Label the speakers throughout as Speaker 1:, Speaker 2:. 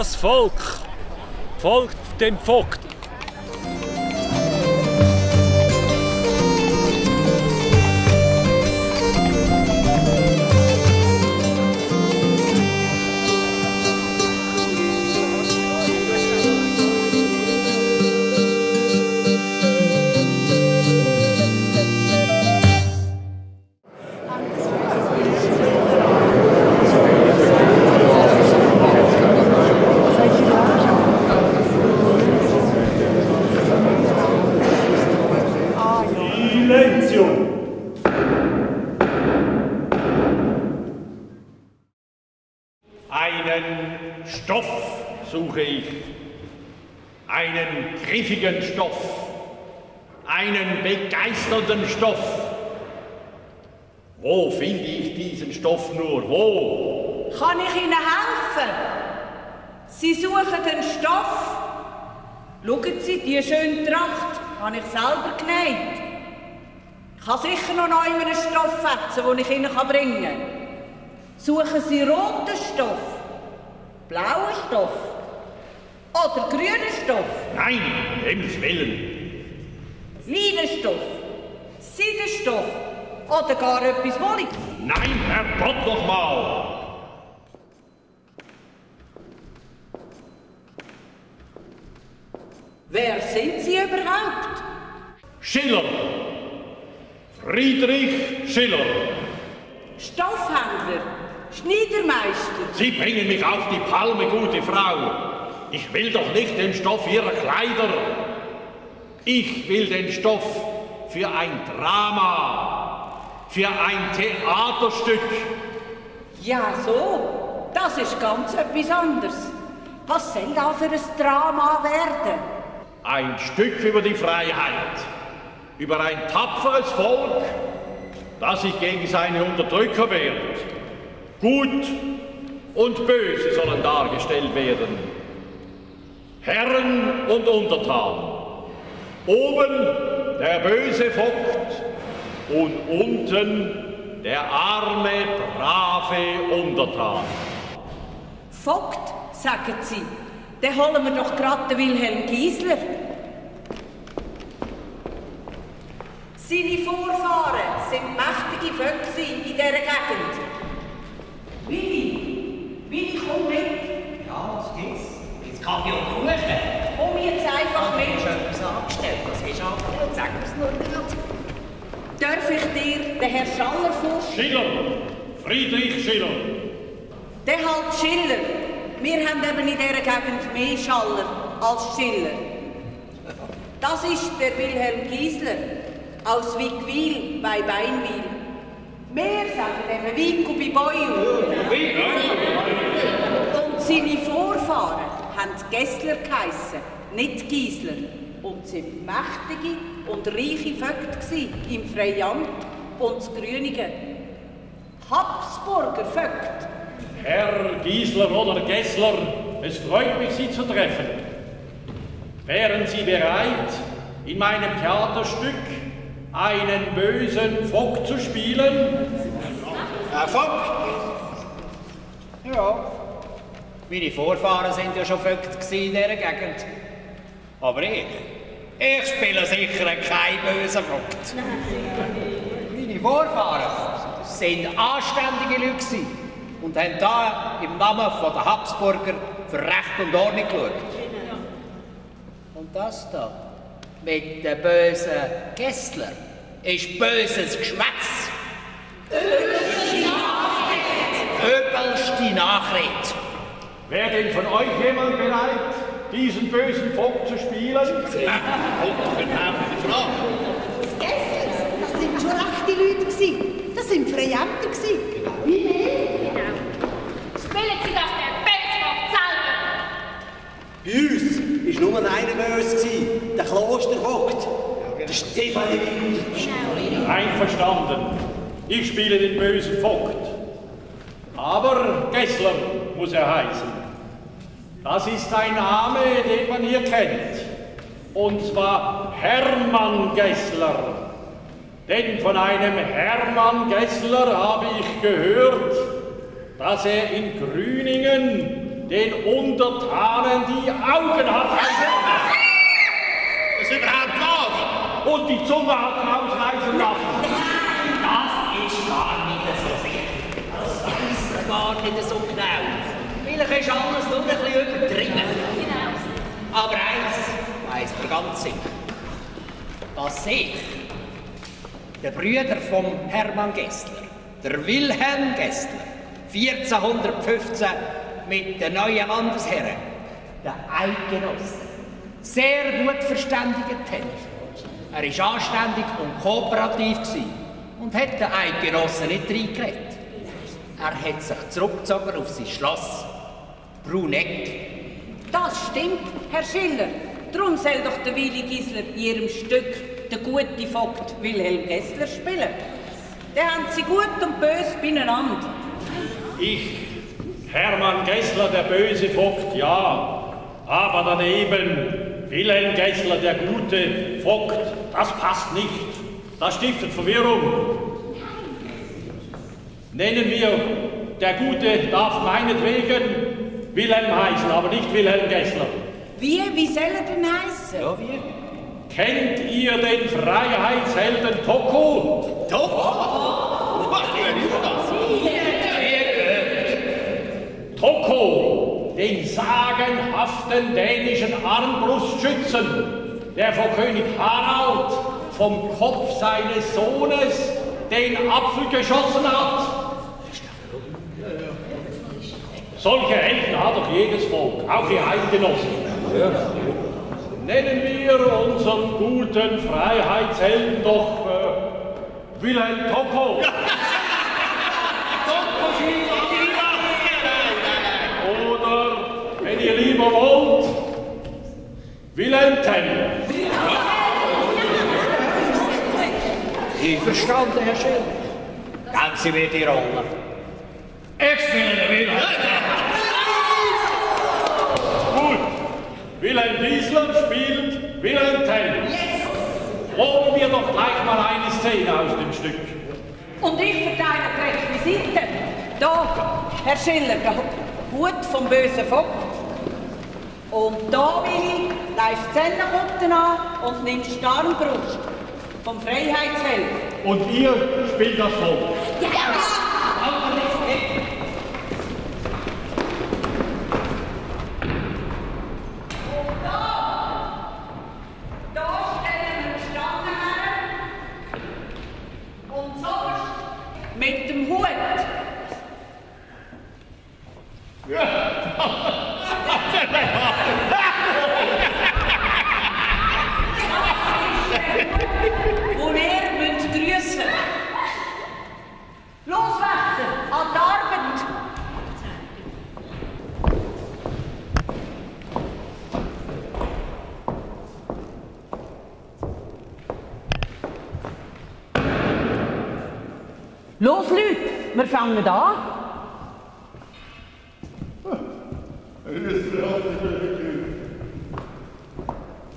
Speaker 1: das Volk. Folgt dem Vogt.
Speaker 2: Griffigen Stoff, einen begeisternden Stoff. Wo finde ich diesen Stoff nur? Wo?
Speaker 3: Kann ich Ihnen helfen? Sie suchen den Stoff. Schauen Sie, die schöne Tracht habe ich selber genäht. Ich habe sicher noch einen Stofffetzen, den ich Ihnen bringen kann. Suchen Sie roten Stoff, blauen Stoff, oder grüner Stoff?
Speaker 2: Nein, um Himmels Willen.
Speaker 3: Leinenstoff, Seidenstoff oder gar etwas Wolliges?
Speaker 2: Nein, Herr Gott noch mal.
Speaker 3: Wer sind Sie überhaupt?
Speaker 2: Schiller. Friedrich Schiller.
Speaker 3: Stoffhändler, Schneidermeister.
Speaker 2: Sie bringen mich auf die Palme, gute Frau. Ich will doch nicht den Stoff ihrer Kleider. Ich will den Stoff für ein Drama, für ein Theaterstück.
Speaker 3: Ja, so. Das ist ganz etwas anderes. Was soll da für ein Drama werden?
Speaker 2: Ein Stück über die Freiheit, über ein tapferes Volk, das sich gegen seine Unterdrücker wehrt. Gut und Böse sollen dargestellt werden. Herren und Untertan. Oben der böse Vogt und unten der arme, brave Untertan.
Speaker 3: Vogt, sagen Sie, dann holen wir doch gerade Wilhelm Giesler. Seine Vorfahren sind mächtige Vögel in dieser Gegend. Willi, Willi, komm mit.
Speaker 4: Ja, was geht's? Kaffee und Kuchen.
Speaker 3: Komm jetzt einfach mit.
Speaker 4: Du hast etwas angestellt. Hast du angestellt? Sag mir's nur nicht.
Speaker 3: Darf ich dir den Herrn Schaller vorstellen?
Speaker 2: Schiller. Friedrich Schiller.
Speaker 3: Der halt Schiller. Wir haben eben in dieser Gegend mehr Schaller als Schiller. Das ist der Wilhelm Giesler aus Wigwil bei Beinwil. Wir sagen Vico bei Beuel. Und seine Vorfahren haben Gessler geheissen, nicht Giesler. Und sie waren mächtige und reiche Vögte im Freiamt und Grünigen. Habsburger Vögte.
Speaker 2: Herr Giesler oder Gessler, es freut mich, Sie zu treffen. Wären Sie bereit, in meinem Theaterstück einen bösen Vogt zu spielen?
Speaker 4: Ein Vogt? Ja. Meine Vorfahren sind ja schon Vögte in dieser Gegend. Aber ich, ich spiele sicher kein böser Vogt. Meine Vorfahren sind anständige Leute und haben da im Namen der Habsburger für Recht und Ordnung geschaut. Und das da mit dem bösen Gessler ist böses Geschwätz. Übelste Nachrede. Übelste Nachrede.
Speaker 2: Wäre denn von euch jemand bereit, diesen bösen Vogt zu spielen?
Speaker 4: Halt doch genau die Frage.
Speaker 5: Das das sind schon rechte Leute gewesen. Das sind Freiämter gewesen. Wie wir?
Speaker 6: Genau. Spielen Sie doch den Bösvogt selber.
Speaker 7: Nur einer böse, der Klostervogt. Der
Speaker 2: Genau. Einverstanden. Ich spiele den bösen Vogt. Aber Gessler muss er heißen. Das ist ein Name, den man hier kennt. Und zwar Hermann Gessler. Denn von einem Hermann Gessler habe ich gehört, dass er in Grüningen den Untertanen die Augen hat
Speaker 4: Das ist überhaupt wahr.
Speaker 2: und die Zunge hat er ausreißen lassen.
Speaker 4: Das ist gar nicht so sicher. Das weiß gar nicht so genau. Vielleicht ist alles nur ein bisschen übertrieben. Aber eins weiss man ganz sicher. Dass ich, der Brüder vom Hermann Gessler, der Wilhelm Gessler, 1415 mit den neuen Landesherren, den Eidgenossen, sehr gut verständigt hat. Er war anständig und kooperativ gewesen und hat den Eidgenossen nicht reingeredet. Er hat sich zurückgezogen auf sein Schloss Bruneck.
Speaker 3: Das stimmt, Herr Schiller. Darum soll doch der Willi Gisler in ihrem Stück der gute Vogt Wilhelm Gessler spielen. Der haben sie gut und böse beieinander.
Speaker 2: Ich, Hermann Gessler, der böse Vogt, ja. Aber daneben Wilhelm Gessler, der gute Vogt, das passt nicht. Das stiftet Verwirrung. Nennen wir, der Gute darf meinetwegen Wilhelm heißen, aber nicht Wilhelm Gessler.
Speaker 3: Wie, wie soll er denn heißen?
Speaker 4: Ja, wie?
Speaker 2: Kennt ihr den Freiheitshelden Toko? Toko, den sagenhaften dänischen Armbrustschützen, der vor König Harald vom Kopf seines Sohnes den Apfel geschossen hat. Solche Helden hat doch jedes Volk, auch die Eidgenossen. Nennen wir unseren guten Freiheitshelden doch äh, Wilhelm Toko. Oder, ihr lieber wollt, Wilhelm Tell.
Speaker 4: Ich verstanden, Herr Schiller. Geben Sie mir die Rolle.
Speaker 2: Ich spiele Wilhelm. Gut. Wilhelm Giesler spielt Wilhelm Tell. Holen wir doch gleich mal eine Szene aus dem Stück.
Speaker 3: Und ich verteile die Requisiten. Da, Herr Schiller, der Hut vom bösen Vogt. Und da, Willi, leist die Zähnekotten an und nimmst die Armbrust vom Freiheitsheld.
Speaker 2: Und ihr spielt das Volk.
Speaker 3: Und da, da stellen wir die Stange her. Und sonst mit dem Hut. wo Fangen an.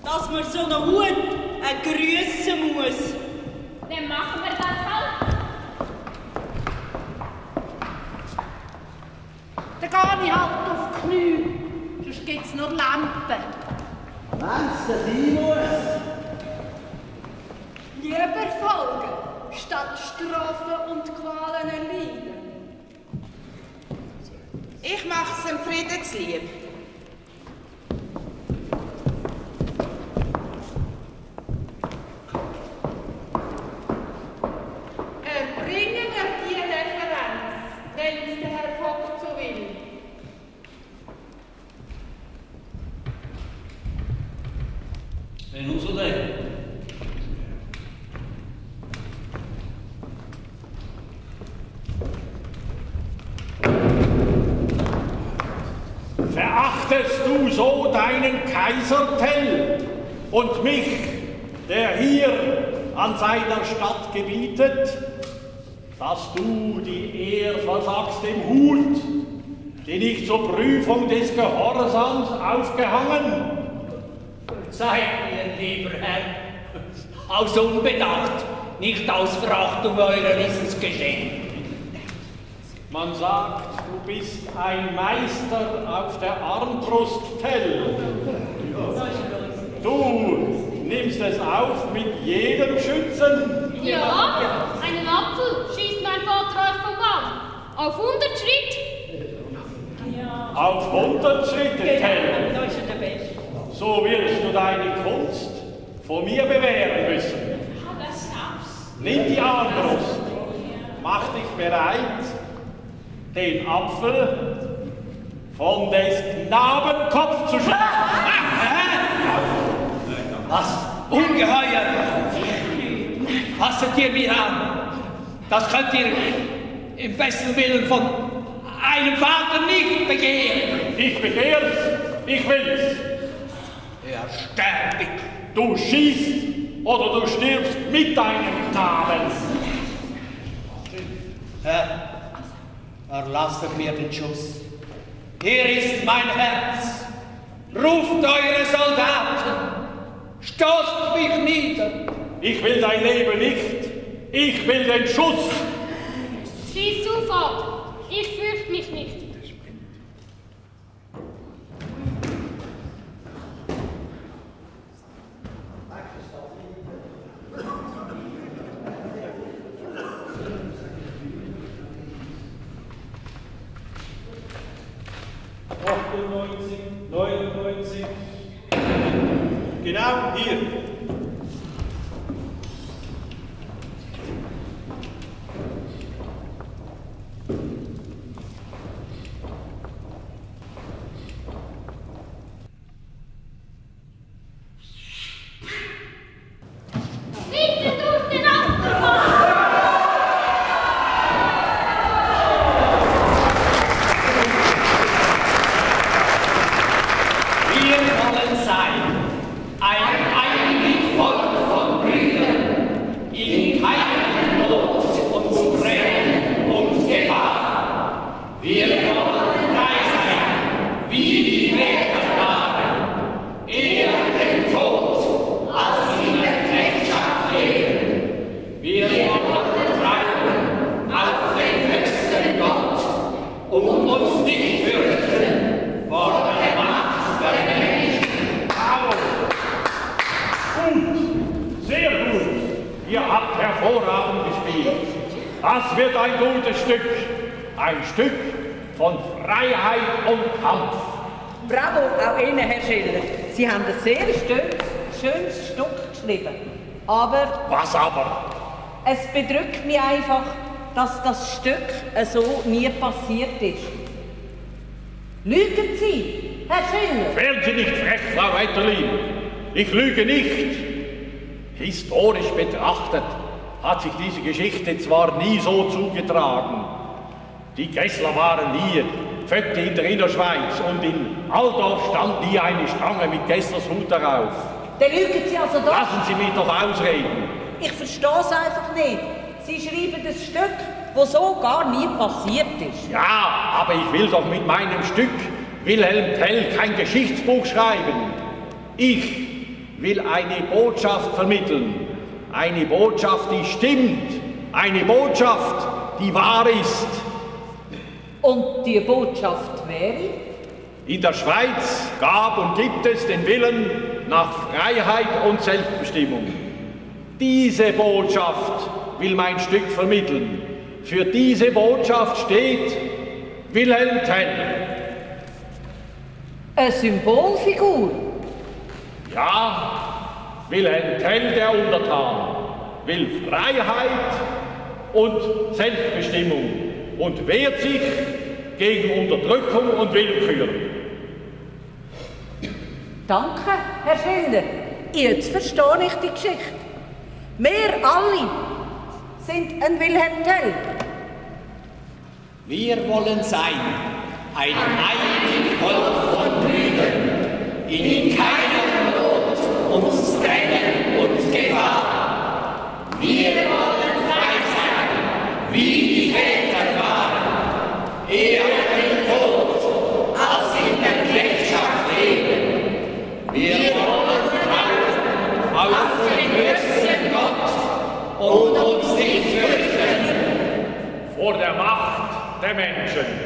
Speaker 8: dass man so einen Hut äh, grüßen muss.
Speaker 6: Dann machen wir das halt.
Speaker 5: Dann gehe ich halt auf die Knie. Sonst gibt es nur Lampen.
Speaker 7: Wenn's das sein muss.
Speaker 5: Lieber folgen, statt Strafen und Qualen erleiden.
Speaker 8: Es im Friedenslieb.
Speaker 5: Erbringen wir die Referenz, wenn es der Herr Vogt so will.
Speaker 1: Wenn nur so denn.
Speaker 2: Verachtest du so deinen Kaiser Tell und mich, der hier an seiner Stadt gebietet, dass du die Ehr versagst dem Hut, den ich zur Prüfung des Gehorsams aufgehangen?
Speaker 4: Seid mir, lieber Herr, aus Unbedacht, nicht aus Verachtung eurer Wissensgeschehen.
Speaker 2: Man sagt, du bist ein Meister auf der Armbrust, Tell. Du nimmst es auf mit jedem Schützen.
Speaker 6: Ja, einen Apfel schießt mein Vater euch vom Baum. Auf 100 Schritt.
Speaker 2: Auf 100 Schritte, Tell.
Speaker 8: Da ist der Beste.
Speaker 2: So wirst du deine Kunst von mir bewähren müssen.
Speaker 6: Ah, das schaffst
Speaker 2: Nimm die Armbrust. Mach dich bereit, den Apfel von des Knaben Kopf zu schneiden.
Speaker 4: Was? Ungeheuer! Passet ihr mir an! Das könnt ihr im besten Willen von einem Vater nicht begehen!
Speaker 2: Ich begehr's, ich will's.
Speaker 4: Ersterbig!
Speaker 2: Du schießt oder du stirbst mit deinem Knaben.
Speaker 4: Herr, erlasset mir den Schuss. Hier ist mein Herz. Ruft eure Soldaten. Stoßt mich nieder.
Speaker 2: Ich will dein Leben nicht. Ich will den Schuss.
Speaker 6: Schieß zu, Vater. Ich fürchte mich nicht.
Speaker 2: Genau hier.
Speaker 6: Bitte durch den Apfel!
Speaker 4: Wir wollen sein ein einig Volk von Brüdern, in keiner Not und Tränen und Gefahr. Wir wollen frei sein, wie die Väter waren, eher den Tod als in der Knechtschaft leben. Wir wollen trauen auf den höchsten Gott und uns nicht fürchten vor der Macht der Menschen.
Speaker 2: Bravo! Gut, sehr gut. Ihr habt hervorragend gespielt. Das wird ein gutes Stück. Ein Stück von Freiheit und Kampf.
Speaker 3: Bravo auch Ihnen, Herr Schiller. Sie haben ein sehr schönes, schönes Stück geschrieben. Aber
Speaker 2: Was aber?
Speaker 3: es bedrückt mich einfach, dass das Stück so nie passiert ist. Lügen Sie, Herr Schiller?
Speaker 2: Werden Sie nicht frech, Frau Wetterlin. Ich lüge nicht. Historisch betrachtet hat sich diese Geschichte zwar nie so zugetragen. Die Gessler waren hier, Vögte in der Innerschweiz und in Aldorf stand nie eine Stange mit Gesslers Hut darauf.
Speaker 3: Dann lügen Sie also doch.
Speaker 2: Lassen Sie mich doch ausreden.
Speaker 3: Ich verstehe es einfach nicht. Sie schreiben ein Stück, das so gar nie passiert ist.
Speaker 2: Ja, aber ich will doch mit meinem Stück Wilhelm Tell kein Geschichtsbuch schreiben. Ich will eine Botschaft vermitteln. Eine Botschaft, die stimmt. Eine Botschaft, die wahr ist.
Speaker 3: Und die Botschaft wäre?
Speaker 2: In der Schweiz gab und gibt es den Willen nach Freiheit und Selbstbestimmung. Diese Botschaft will mein Stück vermitteln. Für diese Botschaft steht Wilhelm Tell.
Speaker 3: Eine Symbolfigur.
Speaker 2: Ja, Wilhelm Tell, der Untertan, will Freiheit und Selbstbestimmung und wehrt sich gegen Unterdrückung und Willkür.
Speaker 3: Danke, Herr Schiller. Jetzt verstehe ich die Geschichte. Wir alle sind ein Wilhelm Tell.
Speaker 4: Wir wollen sein ein einig Volk von Brüdern, in keiner Not uns Gefahr. Wir wollen frei sein, wie die Väter waren, eher den Tod als in der Knechtschaft leben. Wir wollen trauen auf den höchsten Gott und uns nicht fürchten.
Speaker 2: Vor der Macht der Menschen